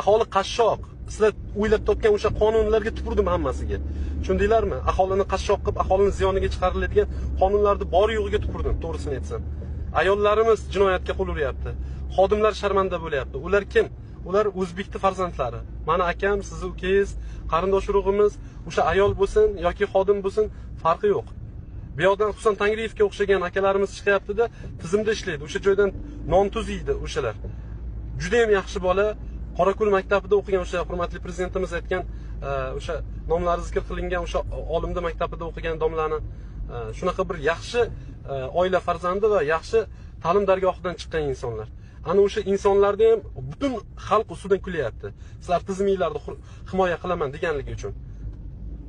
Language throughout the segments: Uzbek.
aholi qashshoq. Sizlar o'ylab topgan o'sha qonunlarga tupurdim hammasiga. Tushundinglarmi? Aholini qashshoq qilib aholini ziyoniga chiqariladigan qonunlarni bor yo'g'iga tupurdim to'g'risini aytsam. Ayollarimiz jinoyatga qo'l uryapti xodimlar sharmanda bo'lyapti. Ular kim? Ular o'zbekni farzandlari. Mani akam sizni ukangiz qarindosh urug'imiz. O'sha ayol bo'lsin yoki xodim bo'lsin farqi yo'q. Bu yoqdan husan tangriyevga o'xshagan akalarimiz chiqyaptida tizimda ishlaydi. O'sha joydan non tuz yeydi o'shalar. Judayam yaxshi bola. Qorako'l maktabida o'qigan o'sha hurmatli prezidentimiz aytgan e, o'sha nomlari zikr qilingan o'sha olimni maktabida o'qigan domlani e, shunaqa bir yaxshi e, oila farzandi va yaxshi ta'lim dargohidan chiqqan insonlar. Ana o'sha insonlarni ham butun xalq ustidan kulyapti. Sizlar tiziminglarni himoya qilaman deganligi uchun.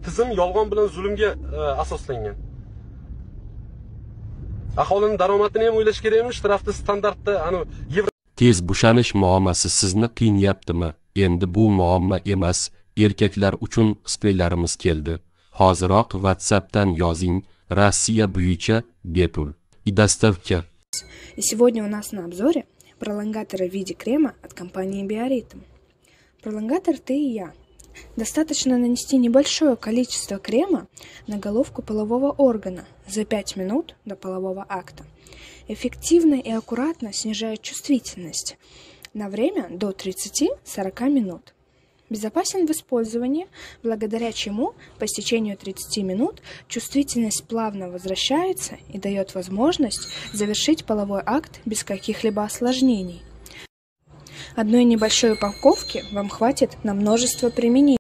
Tizim yolg'on bilan zulmga asoslangan. Aholini daromadini ham o'ylash kerakmi shtrafni standartda ani Tez bo'shanish muammosi sizni qiynayaptimi? Endi bu muammo emas. Erkaklar uchun qisqalarimiz keldi. Hoziroq WhatsAppdan yozing. Rossiya bo'yicha bepul. И доставка. И сегодня у нас на обзоре пролонгаторы в виде крема от компании Биоритм. Пролонгатор «Ты и я». Достаточно нанести небольшое количество крема на головку полового органа за 5 минут до полового акта. Эффективно и аккуратно снижает чувствительность на время до 30-40 минут. Безопасен в использовании, благодаря чему по истечению 30 минут чувствительность плавно возвращается и дает возможность завершить половой акт без каких-либо осложнений. Одной небольшой упаковки вам хватит на множество применений.